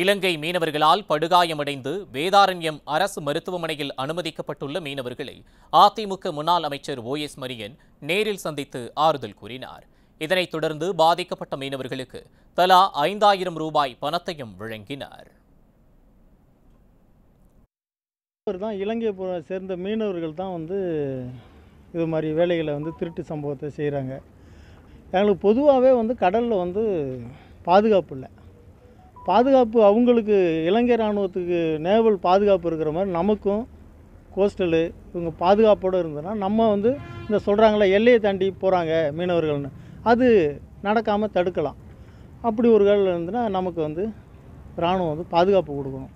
இலங்கை மீனவர்களால் படுகாயமடைந்து வேதாரண்யம் அரசு மருத்துவமனையில் அனுமதிக்கப்பட்டுள்ள மீனவர்களை அதிமுக முன்னாள் அமைச்சர் ஓ எஸ் மரியன் நேரில் சந்தித்து ஆறுதல் கூறினார். இதனைத் தொடர்ந்து பாதிக்கப்பட்ட மீனவர்களுக்கு தலா ஐந்தாயிரம் ரூபாய் பணத்தையும் வழங்கினார். தான் இலங்கை சேர்ந்த மீனவர்கள் தான் வந்து இது மாதிரி வேலைகளை வந்து திருட்டு சம்பவத்தை செய்கிறாங்க எங்களுக்கு பொதுவாகவே வந்து கடலில் வந்து பாதுகாப்பு இல்லை. பாதுகாப்பு அவங்களுக்கு இலங்கை இராணுவத்துக்கு நேவல் பாதுகாப்பு இருக்கிற மாதிரி நமக்கும் கோஸ்டலு இவங்க பாதுகாப்போடு இருந்ததுன்னா நம்ம வந்து இந்த சொல்கிறாங்களே எல்லையை தாண்டி போகிறாங்க மீனவர்கள்னு. அது நடக்காமல் தடுக்கலாம். அப்படி ஒரு வேலை இருந்ததுன்னா நமக்கு வந்து இராணுவம் வந்து பாதுகாப்பு கொடுக்கணும்.